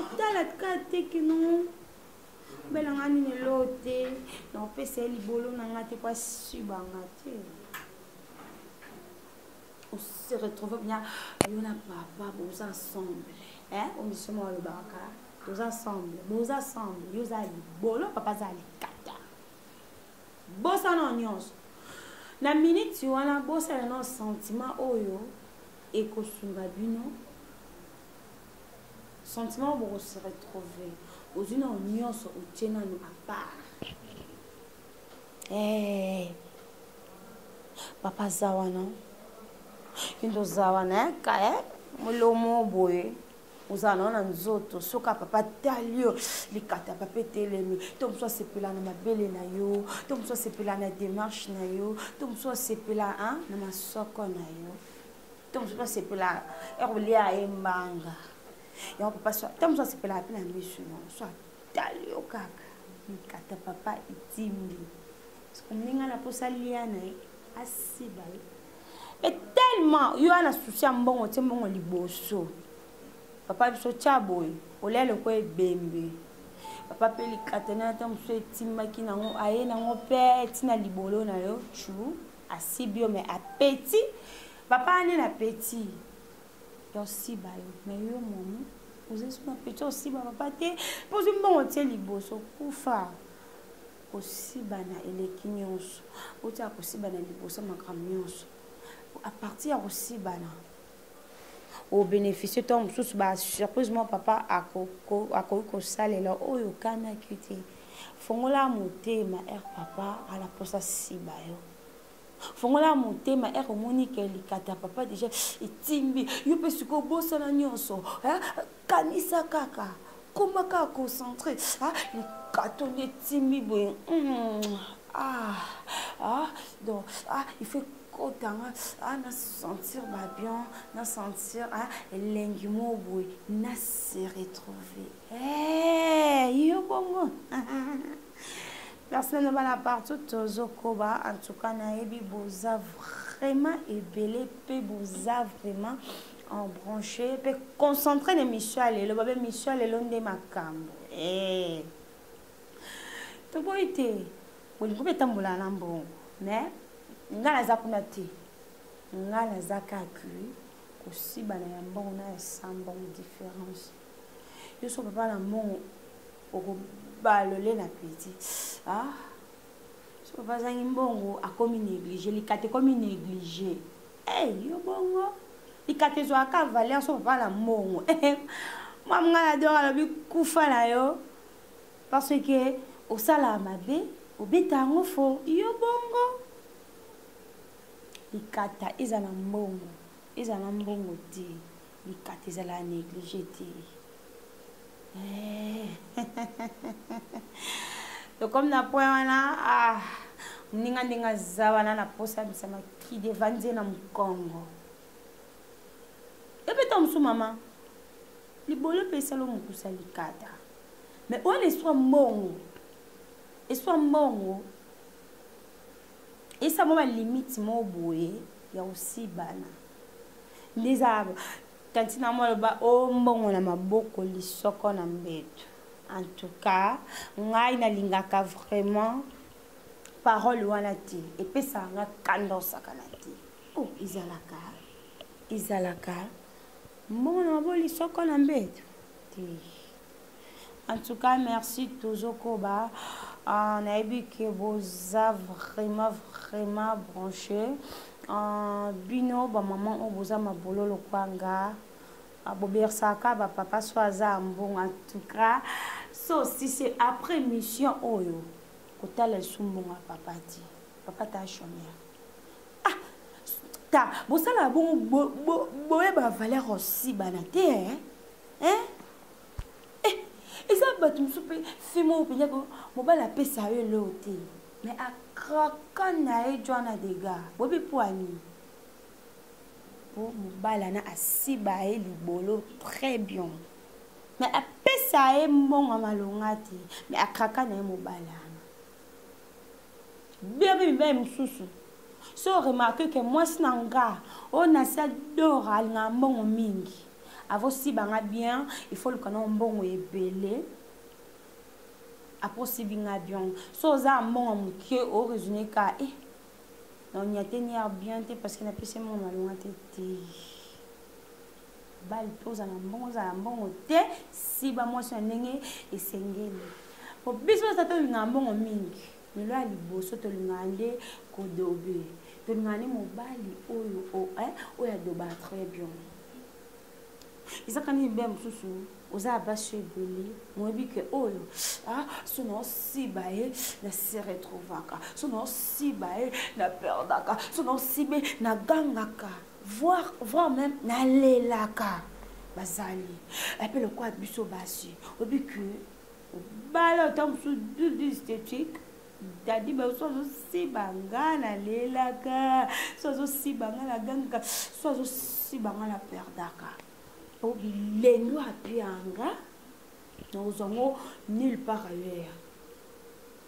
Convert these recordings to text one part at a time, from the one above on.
otala ka te kino bela nga nini elo te na opesa ye libolo na nga te po asiba nga te ose retrouve bina yo na papa boza ensemble omisoma olobaka toza ensemble boza ensemble yo oza libolo papa aza likata bosa na nyonso na miniti wana bosala na sentiment oyo ekosunga bino sentiment oyo bokose retrouver ozwi na nyonso otie nanu apart hey. Eh. papa aza wana yende oza wana eh, kae eh, molomo boye ozala nao na nzoto soki papa atali yo likata ya papa etelemi to mosusu asepela na mabele na yo to mosusu asepela na démarche na yo to mosusu asepela na masoko na yo to mosusu asepela ya kolia ye mbanga yango papa so to mosusu asepelaka mpe na misu na so atali yo kaka likata papa etindi ndinga na mposa lia na ye asiba ye e tellement yo ana souci ya mbongo tie mbongo liboso papa biso tya boye olia loko ebembe papa mpe likatana ata mosusu etimbaki nango aye nango mpe ntina libolo na yo chu asibi yo mai apeti papa ane na peti ya osiba yo mai yo momi ozali so na peti osiba papa te mpo ozwi mbongo tie liboso kufa kosibana eleki nyonso botika kosibana liboso makambo nyonso a partir ya kosibana obénéficie ntango mosusu basurprise mwa papa akoki kosalela oyo okanaki te fongola motema r papa alaposa siba yo fongola motema ere omoni ke likata ya papa deja etimbi yo mpe sikoyo obosana nyonso kanisa kaka koma kaka concentre likato nde etimbi boye hmm. ah, ah, donc ah, il faut kotanga ah, na sentir babion na sentir ah, elengi mo boye na se retrouver Hey, yo bongo merci naloba na partout tozokoba en tout cas nayebi boza vraiment ebele mpe boza vraiment en branché mpe concentré na émission ya lelo babe émission ya lelo nde makambo hey. Eh. toboyi te bolingo mpe etambola na mbongo mais ngai naza kuna te ngai naza kaka kosibana ya mbongo na ya sa mbongo différence yo so papa na mbongo okobalole na petit ah so papa azangi mbongo akomi néglige likata ekomi néglige ey yo bongo likata ezwaka valeur so papa na mbongo mwa mnga na dor alobi kufa na yo parce que osalaka mabe obeta yango fo yo bongo likata ezala mbongo ezala mbongo te mikate ezala néglige te eh. tokomi na point wana ah. moninga ndenge aza wana na posa ya misama kidi evandi ye na mokongo ebeta mosusu mama libolo mpe esala mokusa likata mais oyo na eswa mbongo eswa mbongo esa mwa balimite moko boye ya kosibana nde eza tantina yango aloba o oh, mbongo na maboko lisoko na mbeto en tout cas ngai nalingaka vraiment parole wana te epesaka nga kanda osakana te o oh, ezalaka ezalaka mbongo na maboko lisoko na mbeto te En tout cas, merci toujours Koba. Euh, nayebi ke boza vraiment vraiment branché euh, bino bamama oyo boza mabolo lokwa nga ah, bobersaka bapapa so aza ya mbongo en tout cas so si c'est après mission oyo kotala lisu mbongo ya papa ti papa ta chomia ah, ta bosalaka bongo boyeba valeur osi bana te eh? hein eh eza bato mosusu mpe fi moko mpenza ko mobali apesa yo eloo te mais akraka na ye jwana dega boyebi mpo ani mpo mobali ana asiba ye libolo très bien mais apesa ye mbongo ya malonga te mais akraka na ye mobali beri mibali mosusu so remarke ke mwasi na nga oyo nasi adora alingaka mbongo mingi avosiba nga bien il faut luka nango mbongo ebele apres osibi nga bien so oza ya mbongo moke oresone ka e eh, naonyateni ya bien te parce que napesi mbongo malonga te te bali mpe ozala na mbongo ozala na mbongo te siba mwasi ya ndenge esengeli po biso oza tolingaka mbongo mingi lelo ya liboso tolingaka nde kodobe tolingaka nde mobali oyo oyo adoba très bien ezaka nini mbe mosusu oza ya basi ebele moyebi ke oyo ah, so naosiba ye na se retrouvaka so naosiba ye na perdaka so naosiba ye na gangaka voir voir même na lelaka bazali epe lokola biso basi oyebi ke obala ota mosusu dudu esthétique dadi baso azosiba nga nalelaka so azosiba nga nagangaka so azosiba nga na perdaka po bilendo apianga nakozwa ngo nil par ailleurs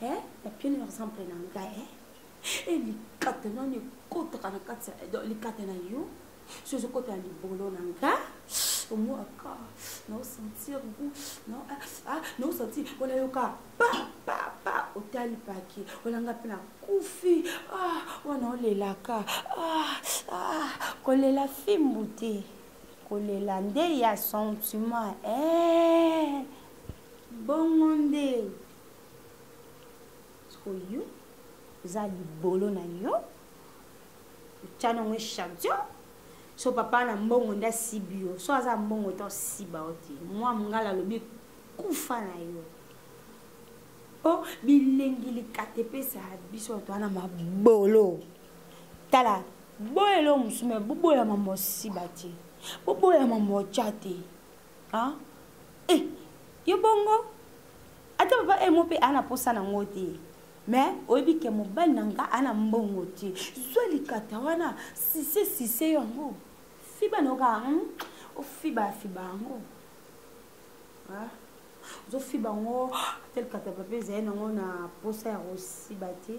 eh, bapine par exemple na nga eh. e likata nani ekotaka na kati ya likata na yo so ezokota na libolo na nga omoaka naosentir gu naosentir wana yoka papapa otali paki wana nga mpe nakufi wana olelaka kolela fimbu te kolela nde ya sentiment eh, bongo nde oyo oza libolo na yo otya nango echantillon so papa na mbongo nde asibi yo so aza mbongo te osiba yo te mwa mongala alobi kufa na yo mpo oh, bilengi likata epesaka biso bato wana mabolo tala boyelo mosusu me boboya mambo osiba te boboya mambo otya te ah eh yo bongo ata papa emo mpe ana posa na ngo te mais oyebi ke mobali na nga ana mbongo te zwa likata wana sise sise yango fiba na yoka hmm? ofiba fiba yango ah. ozofiba yango ata likata papa ezali nango na posa ya kosiba te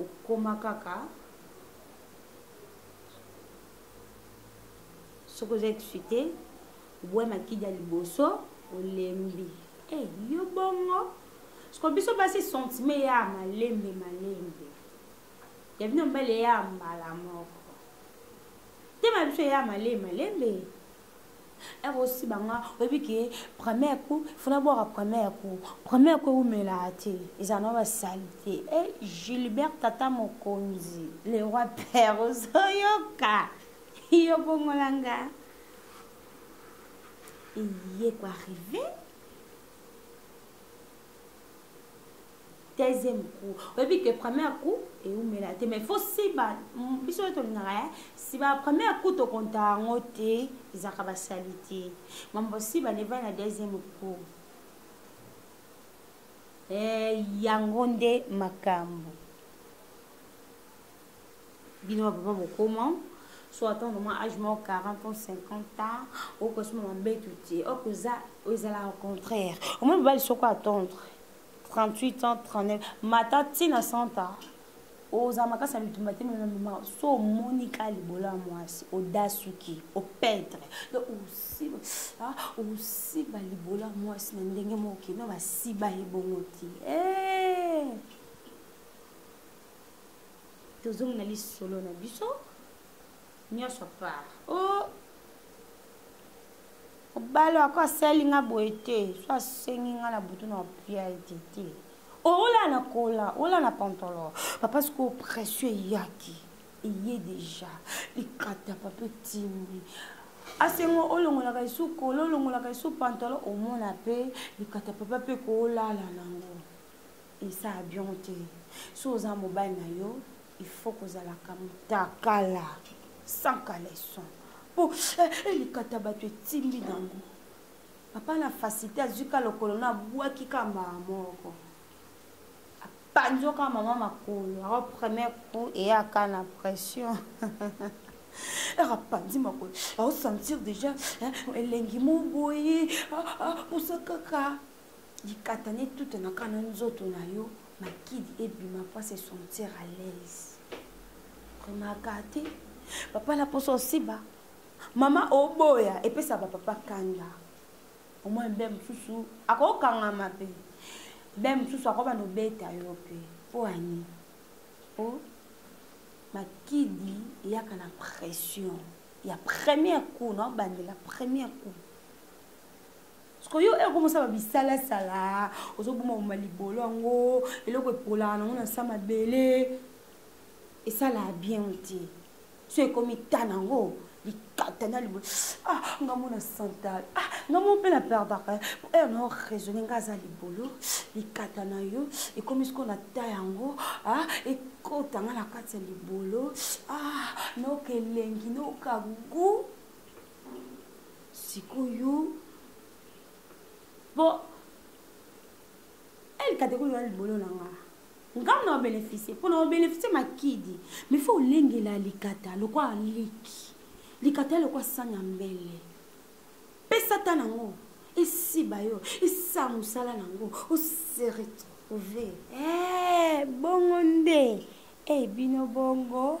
okoma kaka soki oza excite obwa makidi ya liboso olembi hey, eh, yo bongo soko biso basi sentime ya malembe malembe ya bino mibale ya mbala moko tema biso ya malembe malembe eko siba nga oyebi ke première coup faut nabwaka première coup première coup eumelaka te ezala na basalite e eh, gilbert tata mokonzi le roi père ozoyoka yo bongola nga eye koarrive deuxième coup oyebi ke première coup eumela te mais faut siba mm, biso oyo tolingaka ya siba première coup tokonta yango te ezalaka basali te mambo siba nevai na deuxième coup e, eh, yango nde makambo bino bapapa bokoma so atendre mwa age moko 40 ans 50 ans okosima mambetu te okoza ezalaka au contraire omoi mobali soko atendre 38 ans 39 mata tina santa oza makasi ya bitumba te memema so omoni ka libolo ya mwasi odasuki opedre osiba libolo ya mwasi na ndenge moko kino basiba ye bongo te eh! tozongi na lisolo na biso nyonso apart o oh! mobali wako asali nga boye te so asengi nga na butu na opia ete te ola na kola ola na pantolo papa sikoyo presio eyaki eye deja likata papa etimbi asengo olongolaka esu kola olongolaka esu pantolo omona mpe likata papa mpe koolala nango eza avion te so oza mobali na yo il faut kozalaka mutakala sans caleçon mpo elikata eh, eh, bato etimbi nango papa na facilité azwi ka lokolo na abwaki ka mbaa moko apanzi oka mama makolo ako premier coup eyaka na pression aka panzi makolo akosentir déjà elengi moboye ah, ah, osa kaka likatani tute na kana nzoto na yo makidi ebima mpo se sentir à l'aise remaka te papa na mposa osiba mama oboya epesa bapapa kanda omoi mbe mosusu akokangama mpe mbe mosusu akobana obeta yo mpe mpo ani mpo makidi eyaka na pression ya première coup naobandela première coup siko yo eko mosala bisalasala ozobomaboma libolo yango eloko epolaka nango na sa mabele esalaka bien te so ekomi ta nango likata na libolo ah nga mona santal ah nga mo mpe na perdaka po ere eh, nao raisonne nga aza libolo likata na yo ekomi siko na ta yango ah ekota nga na kati ya libolo ah noka elengi noka gout sikoyo po elikateko eh, yoya libolo na nga ngai na obeneficie mpo na obeneficie makidi mais fo olengela likata lokola liki likata lokola sanya mbele pesa ta nango esiba yo esa mosala nango oseretrouve eh, bongo nde e bino bongo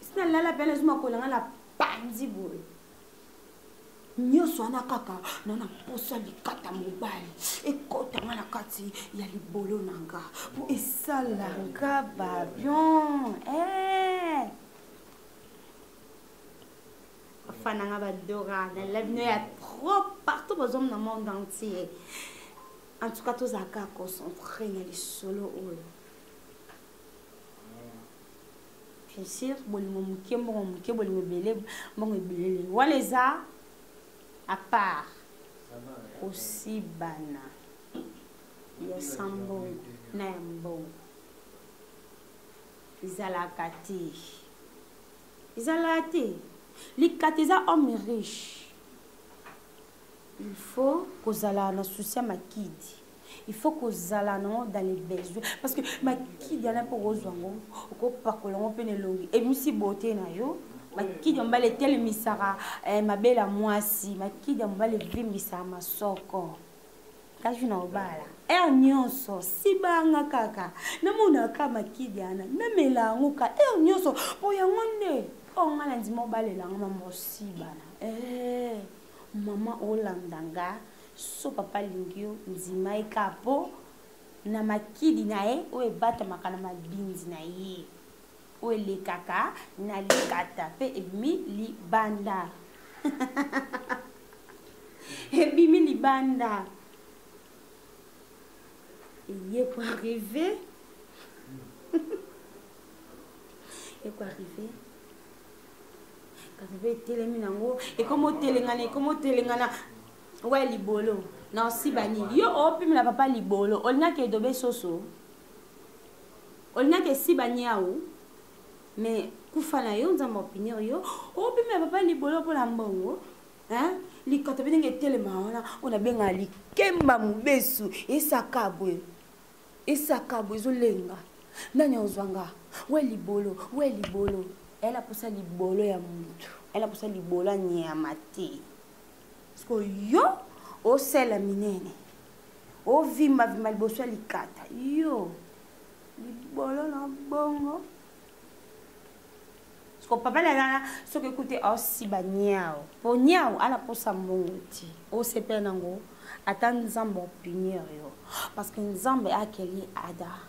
sina lala pele zuma kolanga na panzi boye nyonso wana kaka na na mposa likata mobali ekota nga na kati ya libolo na nga mpo esala nga babion eh. bafana nga badora na lavino ya trop partout bozomi na monde entier en tout cas tozalaka concentré na lisolo oyo bien sûr bolingo moke mbongo moke bolingo ebele mbongo ebelele wana eza à part kosibana ya sambongo na ya mbongo ezalaka te ezalaka te likata eza homme riche il faut kozala na souci ya makidi il faut kozala nango dans les besoin parce que makidi wana mpo okozwa yango okopakola yango mpe na elongi ebimisi bote na yo makidi ya mobali etelemisaka eh, mabele ya mwasi makidi ya mobali evimbisaka masoko kasi na obala ere nyonso sibanga kaka namonaka makidi wana namela yango ka ere nyonso mpo yango nde oyo oh, ngai nandima obalelanga mama osibana ee eh, mama olanda nga so papa alingi yo ndima ye kaka mpo na makidi na ye oyo ebatamaka na mabindi na ye oyo elekaka na likata mpe ebimi libanda ebimi libanda eye koarrive ekoarrive kasi mpe etelemi nango ekomi otelengana ekomi otelengana Ouais libolo. Non si bani. Yo opimi na papa libolo. Olina ke dobe soso. Olina ke si bani aou. Mais kufa na yo nzambe opinir yo. Opimi na papa libolo pour la mbongo. Hein? Likata bini ngetelema wana. On a bien ali. Kemba mubesu. Esa kabwe. Esa kabwe zo lenga. Nani ozwanga? Ouais libolo. Ouais libolo. Elle a poussé libolo ya mutu. Elle a poussé libolo ya nyama te. siko yo osala minene ovimbavimba liboso ya likata yo libolo na bongo siko papa lalala soki ekute osiba oh, niao mpo niao ala mposa mbongo te osepela nango ata nzambe opinir yo parce que nzambe akeli ada